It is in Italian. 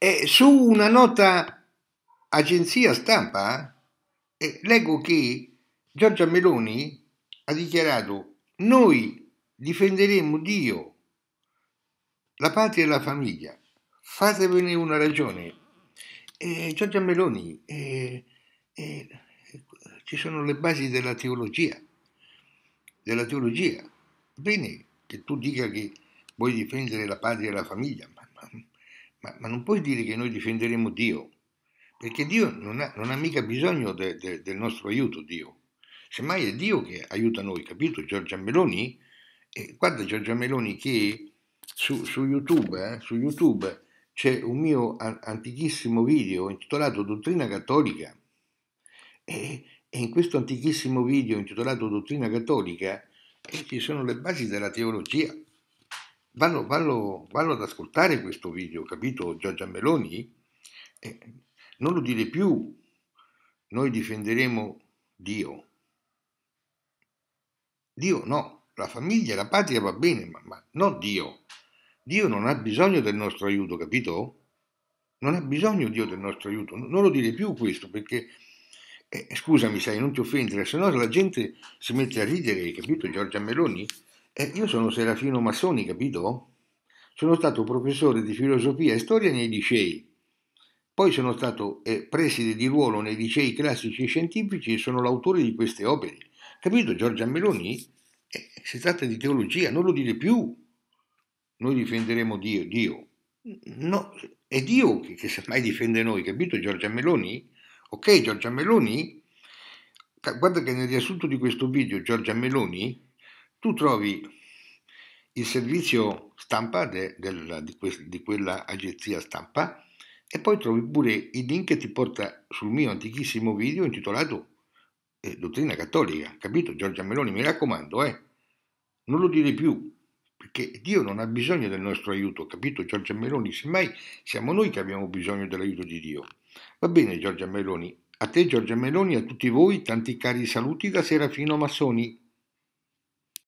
E su una nota agenzia stampa eh, leggo che Giorgia Meloni ha dichiarato noi difenderemo Dio, la patria e la famiglia, fatevene una ragione. Eh, Giorgia Meloni, eh, eh, ci sono le basi della teologia, della teologia. Bene che tu dica che vuoi difendere la patria e la famiglia, ma, ma, non puoi dire che noi difenderemo Dio, perché Dio non ha, non ha mica bisogno de, de, del nostro aiuto, Dio. Semmai è Dio che aiuta noi, capito? Giorgia Meloni, eh, guarda Giorgia Meloni che su, su YouTube, eh, su YouTube c'è un mio antichissimo video intitolato Dottrina Cattolica e, e in questo antichissimo video intitolato Dottrina Cattolica eh, ci sono le basi della teologia. Vanno, vanno, vanno ad ascoltare questo video, capito Giorgia Meloni? Eh, non lo dire più, noi difenderemo Dio. Dio no, la famiglia, la patria va bene, ma, ma non Dio. Dio non ha bisogno del nostro aiuto, capito? Non ha bisogno Dio del nostro aiuto. Non lo dire più questo perché, eh, scusami, sai, non ti offendere, se no la gente si mette a ridere, capito, Giorgia Meloni? Eh, io sono Serafino Massoni, capito? Sono stato professore di filosofia e storia nei licei. Poi sono stato eh, preside di ruolo nei licei classici e scientifici e sono l'autore di queste opere. Capito, Giorgia Meloni? Eh, si tratta di teologia, non lo dire più. Noi difenderemo Dio. Dio. No, è Dio che, che mai difende noi, capito, Giorgia Meloni? Ok, Giorgia Meloni? Guarda che nel riassunto di questo video, Giorgia Meloni, tu trovi il servizio stampa de, del, di, que, di quella agenzia stampa e poi trovi pure il link che ti porta sul mio antichissimo video intitolato eh, Dottrina Cattolica, capito Giorgia Meloni? Mi raccomando, eh, non lo dire più, perché Dio non ha bisogno del nostro aiuto, capito Giorgia Meloni? Semmai siamo noi che abbiamo bisogno dell'aiuto di Dio. Va bene Giorgia Meloni, a te Giorgia Meloni a tutti voi tanti cari saluti da Serafino Massoni.